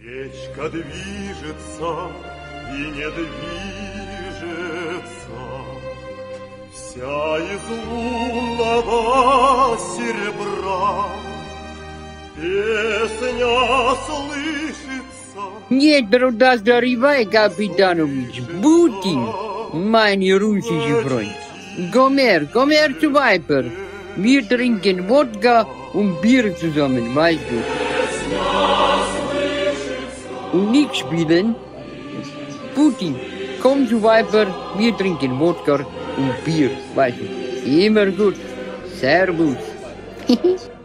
Печка движется и не движется, Вся из лунного серебра. Песня слышится. Нет, брат, зарывай, Капитанович. Бутин, mein russischer Freund. Komm her, komm her zu Viper. Wir trinken Wodka und Bier zusammen, weißt du. Nicht spielen. Putin, komm zu Viper, wir trinken Wodka und Bier, weißt du. Immer gut. Servus.